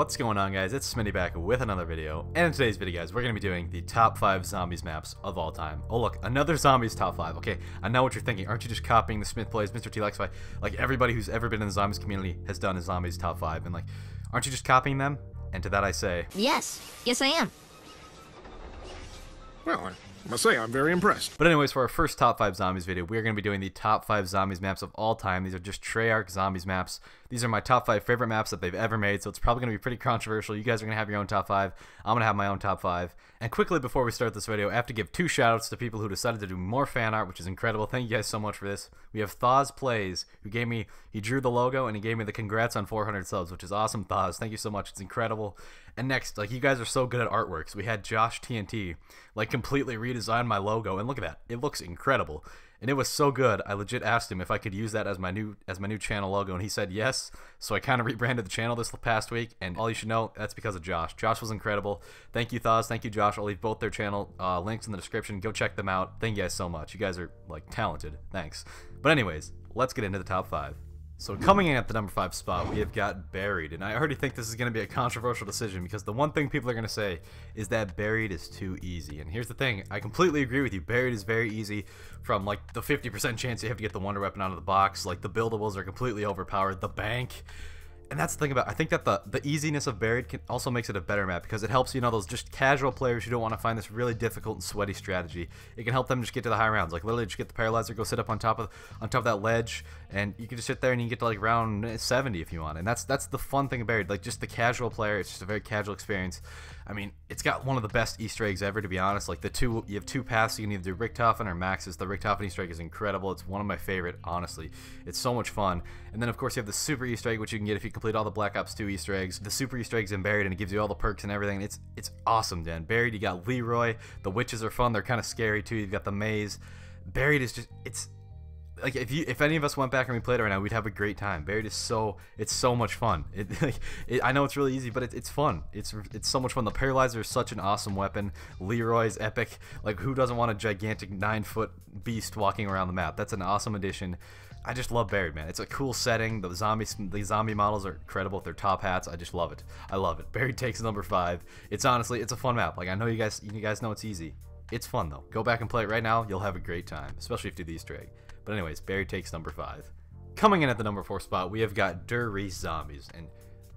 What's going on guys, it's Smitty back with another video, and in today's video guys, we're going to be doing the top 5 zombies maps of all time. Oh look, another zombies top 5, okay, I know what you're thinking, aren't you just copying the Smith Plays, Mr. T Likes like everybody who's ever been in the zombies community has done a zombies top 5, and like, aren't you just copying them? And to that I say, Yes, yes I am. Well, I must say, I'm very impressed. But anyways, for our first top 5 zombies video, we're going to be doing the top 5 zombies maps of all time. These are just Treyarch zombies maps. These are my top 5 favorite maps that they've ever made, so it's probably going to be pretty controversial. You guys are going to have your own top 5. I'm going to have my own top 5. And quickly before we start this video, I have to give two shoutouts to people who decided to do more fan art, which is incredible. Thank you guys so much for this. We have Thaz Plays, who gave me, he drew the logo and he gave me the congrats on 400 subs, which is awesome, Thaz. Thank you so much. It's incredible. And next, like, you guys are so good at artworks. We had Josh TNT, like, completely redesigned my logo, and look at that. It looks incredible and it was so good. I legit asked him if I could use that as my new as my new channel logo, and he said yes. So I kind of rebranded the channel this past week, and all you should know that's because of Josh. Josh was incredible. Thank you, Thaz. Thank you, Josh. I'll leave both their channel uh, links in the description. Go check them out. Thank you guys so much. You guys are like talented. Thanks. But anyways, let's get into the top five. So coming in at the number five spot, we have got Buried, and I already think this is going to be a controversial decision because the one thing people are going to say is that Buried is too easy. And here's the thing, I completely agree with you. Buried is very easy from like the 50% chance you have to get the Wonder Weapon out of the box. Like the buildables are completely overpowered. The bank and that's the thing about I think that the the easiness of buried can also makes it a better map because it helps you know those just casual players who don't want to find this really difficult and sweaty strategy. It can help them just get to the high rounds. Like literally just get the paralyzer, go sit up on top of on top of that ledge, and you can just sit there and you can get to like round 70 if you want. And that's that's the fun thing of buried. Like just the casual player, it's just a very casual experience. I mean, it's got one of the best Easter eggs ever, to be honest. Like the two, you have two paths. You can either do Richtofen or Maxis. The Richtofen Easter egg is incredible. It's one of my favorite, honestly. It's so much fun. And then of course you have the Super Easter egg, which you can get if you complete all the Black Ops 2 Easter eggs. The Super Easter eggs in Buried, and it gives you all the perks and everything. It's it's awesome, Dan. Buried, you got Leroy. The witches are fun. They're kind of scary too. You've got the maze. Buried is just it's like if you if any of us went back and we played it right now, we'd have a great time. Buried is so it's so much fun. It, like, it, I know it's really easy, but it, it's fun. It's it's so much fun. The paralyzer is such an awesome weapon. Leroy's epic. Like who doesn't want a gigantic nine foot beast walking around the map? That's an awesome addition. I just love Buried, man. It's a cool setting. The zombies, the zombie models are incredible with their top hats. I just love it. I love it. Buried takes number five. It's honestly, it's a fun map. Like I know you guys, you guys know it's easy. It's fun though. Go back and play it right now. You'll have a great time, especially if you do the Easter egg. But anyways, Buried takes number five. Coming in at the number four spot, we have got Der Zombies, and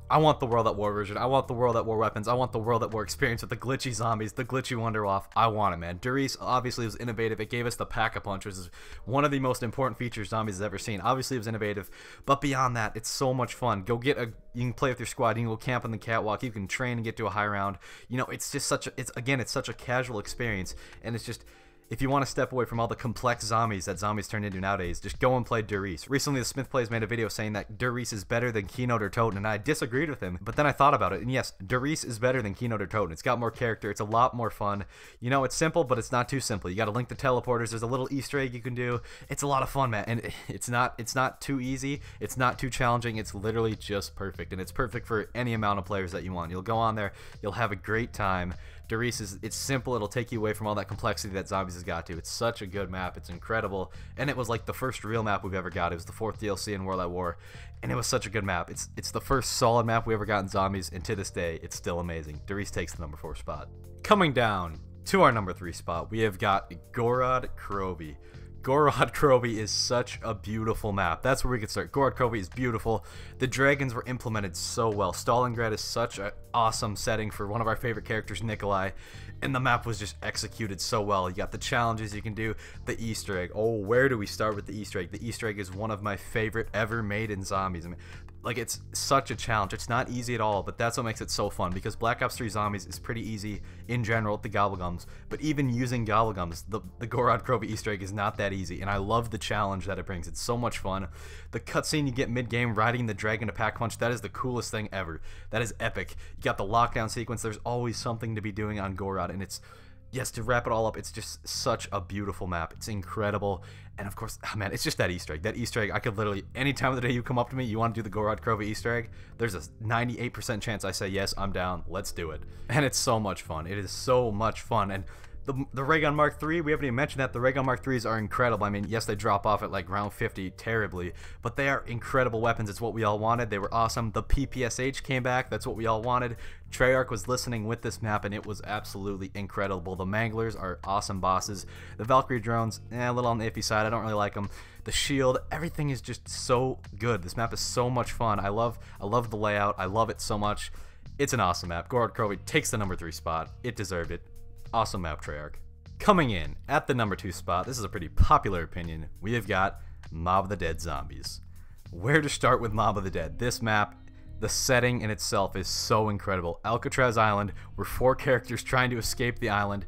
I want the World at War version. I want the World at War weapons. I want the World at War experience with the glitchy zombies, the glitchy Wunderwaffe. I want it, man. Der Riese obviously was innovative. It gave us the Pack-a-Punch, which is one of the most important features zombies has ever seen. Obviously, it was innovative, but beyond that, it's so much fun. Go get a, you can play with your squad. You can go camp on the catwalk. You can train and get to a high round. You know, it's just such a, it's again, it's such a casual experience, and it's just if you want to step away from all the complex zombies that zombies turn into nowadays, just go and play Der Recently, the Smith Plays made a video saying that Der is better than Kino der Toten, and I disagreed with him. But then I thought about it, and yes, Der is better than Kino der Toten. It's got more character, it's a lot more fun. You know, it's simple, but it's not too simple. You got to link the teleporters. There's a little Easter egg you can do. It's a lot of fun, man, and it's not it's not too easy. It's not too challenging. It's literally just perfect, and it's perfect for any amount of players that you want. You'll go on there, you'll have a great time. Der is it's simple. It'll take you away from all that complexity that Zombies has got to. It's such a good map. It's incredible, and it was like the first real map we've ever got. It was the fourth DLC in World at War, and it was such a good map. It's it's the first solid map we ever got in Zombies, and to this day, it's still amazing. Der takes the number four spot. Coming down to our number three spot, we have got Gorod Krovi. Gorod Krovi is such a beautiful map. That's where we could start. Gorod Krovi is beautiful. The dragons were implemented so well. Stalingrad is such an awesome setting for one of our favorite characters, Nikolai. And the map was just executed so well. You got the challenges you can do, the Easter egg. Oh, where do we start with the Easter egg? The Easter egg is one of my favorite ever made in zombies. I mean, like it's such a challenge. It's not easy at all, but that's what makes it so fun because Black Ops 3 Zombies is pretty easy in general with the Gobblegums, but even using Gobblegums, the, the Gorod Krovi Easter egg is not that easy, and I love the challenge that it brings. It's so much fun. The cutscene you get mid-game riding the dragon to pack punch, that is the coolest thing ever. That is epic. You got the lockdown sequence, there's always something to be doing on Gorod, and it's yes, to wrap it all up, it's just such a beautiful map. It's incredible. And of course, oh man, it's just that Easter egg. That Easter egg, I could literally, any time of the day you come up to me, you want to do the Gorod Krovi Easter egg, there's a 98% chance I say, yes, I'm down, let's do it. And it's so much fun. It is so much fun. And The, the Raygun Mark III, we haven't even mentioned that. The Raygun Mark IIIs are incredible. I mean, yes, they drop off at like round 50 terribly, but they are incredible weapons. It's what we all wanted. They were awesome. The PPSH came back. That's what we all wanted. Treyarch was listening with this map, and it was absolutely incredible. The Manglers are awesome bosses. The Valkyrie drones, eh, a little on the iffy side. I don't really like them. The shield, everything is just so good. This map is so much fun. I love, I love the layout. I love it so much. It's an awesome map. Gorod Krovi takes the number three spot. It deserved it. Awesome map, Treyarch. Coming in at the number two spot, this is a pretty popular opinion, we have got Mob of the Dead Zombies. Where to start with Mob of the Dead? This map, the setting in itself is so incredible. Alcatraz Island, we're four characters trying to escape the island.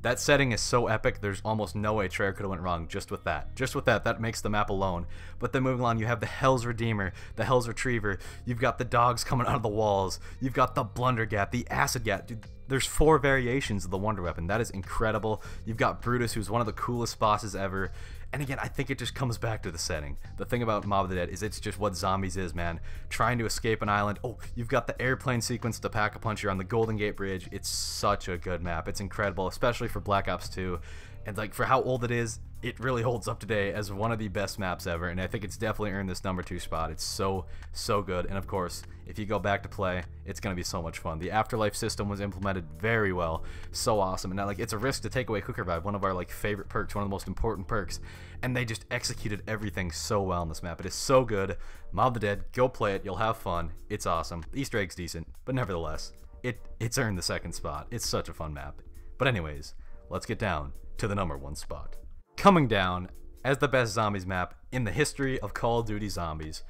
That setting is so epic, there's almost no way Treyarch could have went wrong just with that. Just with that, that makes the map alone. But then moving on, you have the Hell's Redeemer, the Hell's Retriever, you've got the dogs coming out of the walls, you've got the Blundergat, the Acid Gat. Dude, there's four variations of the Wonder Weapon. That is incredible. You've got Brutus, who's one of the coolest bosses ever. And again, I think it just comes back to the setting. The thing about Mob of the Dead is it's just what zombies is, man. Trying to escape an island. Oh, you've got the airplane sequence to pack a puncher on the Golden Gate Bridge. It's such a good map. It's incredible, especially for Black Ops 2. And like for how old it is, it really holds up today as one of the best maps ever, and I think it's definitely earned this number two spot. It's so, so good, and of course, if you go back to play, it's going to be so much fun. The Afterlife system was implemented very well, so awesome, and now, like, it's a risk to take away Quick Revive, one of our, like, favorite perks, one of the most important perks, and they just executed everything so well on this map. It is so good. Mob the Dead, go play it, you'll have fun, it's awesome. Easter egg's decent, but nevertheless, it, it's earned the second spot. It's such a fun map. But anyways, let's get down to the number one spot coming down as the best zombies map in the history of Call of Duty Zombies.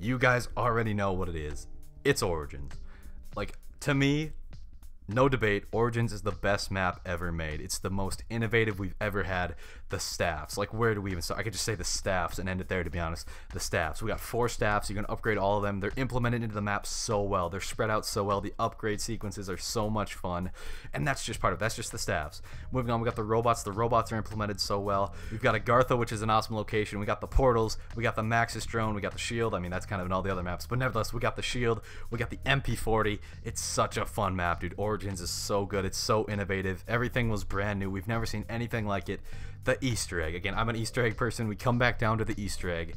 You guys already know what it is. It's Origins. Like, to me, no debate, Origins is the best map ever made. It's the most innovative we've ever had. The staffs, like where do we even start? I could just say the staffs and end it there to be honest. The staffs. We got four staffs. You can upgrade all of them. They're implemented into the map so well. They're spread out so well. The upgrade sequences are so much fun. And that's just part of. That's just the staffs. Moving on, we got the robots. The robots are implemented so well. We've got Agartha, which is an awesome location. We got the portals. We got the Maxis drone. We got the shield. I mean, that's kind of in all the other maps. But nevertheless, we got the shield. We got the MP40. It's such a fun map, dude. Origins is so good. It's so innovative. Everything was brand new. We've never seen anything like it the Easter egg. Again, I'm an Easter egg person. We come back down to the Easter egg.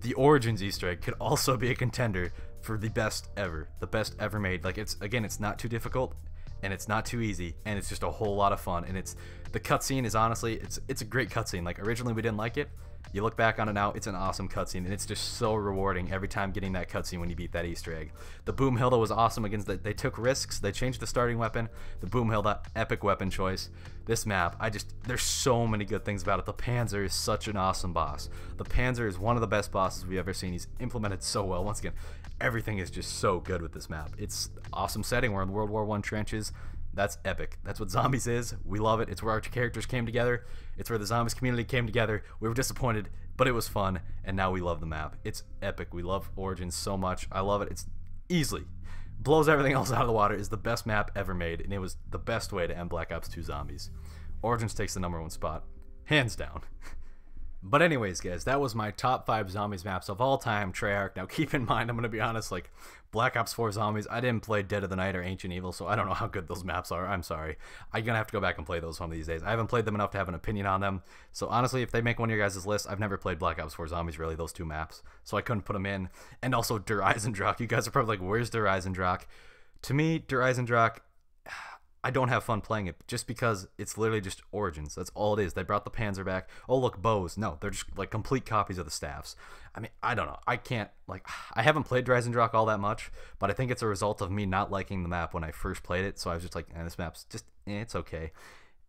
The Origins Easter egg could also be a contender for the best ever, the best ever made. Like it's again, it's not too difficult and it's not too easy and it's just a whole lot of fun and it's the cutscene is honestly it's it's a great cutscene. Like originally we didn't like it, you look back on it now, it's an awesome cutscene, and it's just so rewarding every time getting that cutscene when you beat that Easter egg. The Boomhilda was awesome against the, they took risks, they changed the starting weapon, the Boomhilda, epic weapon choice. This map, I just, there's so many good things about it. The Panzer is such an awesome boss. The Panzer is one of the best bosses we've ever seen. He's implemented so well. Once again, everything is just so good with this map. It's awesome setting. We're in World War One trenches. That's epic. That's what Zombies is. We love it. It's where our characters came together. It's where the Zombies community came together. We were disappointed, but it was fun, and now we love the map. It's epic. We love Origins so much. I love it. It's easily blows everything else out of the water. Is the best map ever made, and it was the best way to end Black Ops 2 Zombies. Origins takes the number one spot, hands down. But anyways, guys, that was my top five zombies maps of all time, Treyarch. Now keep in mind, I'm gonna be honest, like Black Ops 4 Zombies, I didn't play Dead of the Night or Ancient Evil, so I don't know how good those maps are. I'm sorry. I'm gonna have to go back and play those one of these days. I haven't played them enough to have an opinion on them. So honestly, if they make one of your guys' list, I've never played Black Ops 4 Zombies, really, those two maps. So I couldn't put them in. And also Der Eisendrache. You guys are probably like, where's Der Eisendrache? To me, Der Eisendrache I don't have fun playing it just because it's literally just Origins. That's all it is. They brought the Panzer back. Oh, look, bows. No, they're just like complete copies of the staffs. I mean, I don't know. I can't, like, I haven't played Der Eisendrache all that much, but I think it's a result of me not liking the map when I first played it. So I was just like, eh, this map's just, eh, it's okay.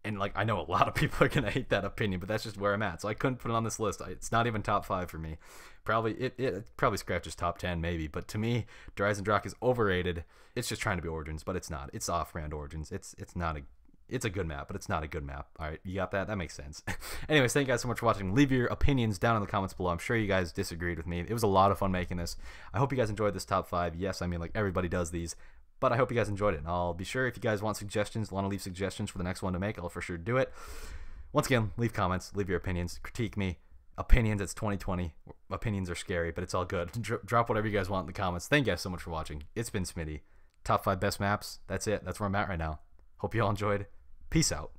And, like, I know a lot of people are to hate that opinion, but that's just where I'm at. So I couldn't put it on this list. It's not even top five for me. Probably, it, it probably scratches top 10, maybe. But to me, Der Eisendrache is overrated it's just trying to be Origins, but it's not. It's off-brand Origins. It's it's not a it's a good map, but it's not a good map. All right, you got that? That makes sense. Anyways, thank you guys so much for watching. Leave your opinions down in the comments below. I'm sure you guys disagreed with me. It was a lot of fun making this. I hope you guys enjoyed this top five. Yes, I mean like everybody does these, but I hope you guys enjoyed it. And I'll be sure if you guys want suggestions, want to leave suggestions for the next one to make, I'll for sure do it. Once again, leave comments, leave your opinions, critique me. Opinions, it's 2020. Opinions are scary, but it's all good. Drop whatever you guys want in the comments. Thank you guys so much for watching. It's been Smitty top five best maps. That's it. That's where I'm at right now. Hope you all enjoyed. Peace out.